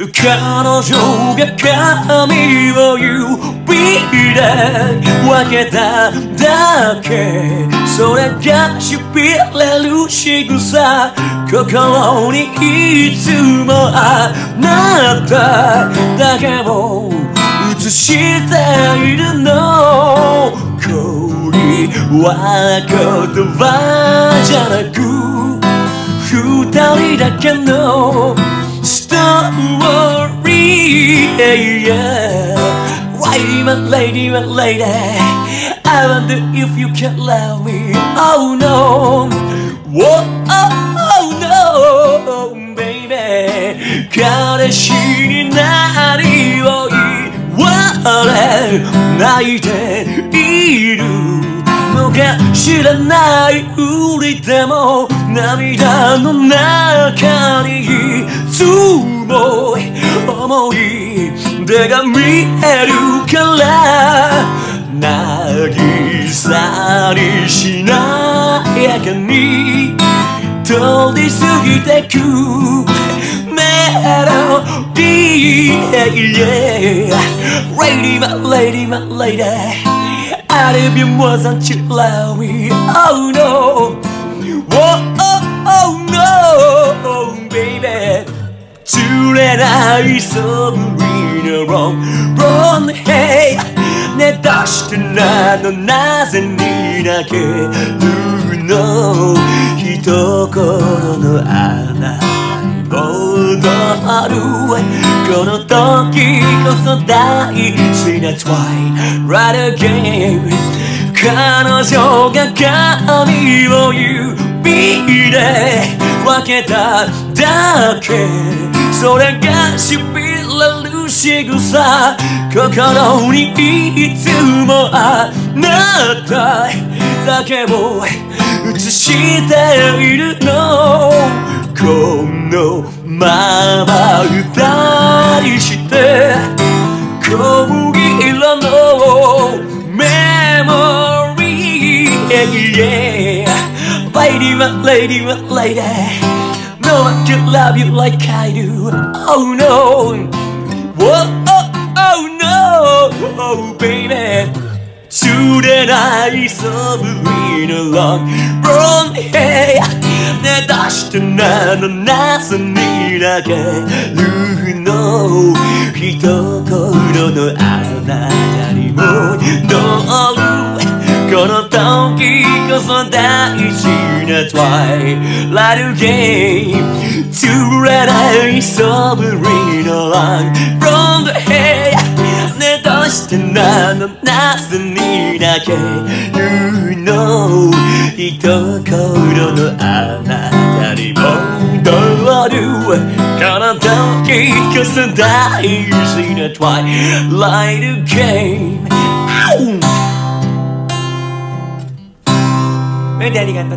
彼女が髪を指で分けただけそれがしびれる仕草心にいつもあなただけを映しているの恋は言葉じゃなく二人だけのストーリー yeah. yeah. Lady, my lady, my lady I wonder if you can love me Oh no Whoa, oh, no baby 彼氏になりを言われ泣いているのか知らないふりでも涙の中思い出が見えるから渚にしなやかに通り過ぎてくメロディー yeah. Lady, my lady, my lady I live you more than you love me Oh no 釣れないそぶりの wrong. Wrong hey ねどしてなのなぜに泣けるの一言のあなたに戻るこの時こそ大事な Twilight Game 彼女が髪を指で分けただけ。それがしびれる仕草。心にいつもあなただけを映しているの。このまま二人して小麦色のメモリー yeah. Lady, my lady, my lady No one can love you like I do Oh no Whoa, oh, oh no Oh baby 釣れないそぶりの long brown hair ねどうしてなのなぜにだけるの一言のこそ大事な Twilight Game 釣れないそぶりの long blonde hair ねどうしてなのなぜにだけ言うの一言のあなたに戻るこの時こそ大事な Twilight Game メディあり Beda di kantor.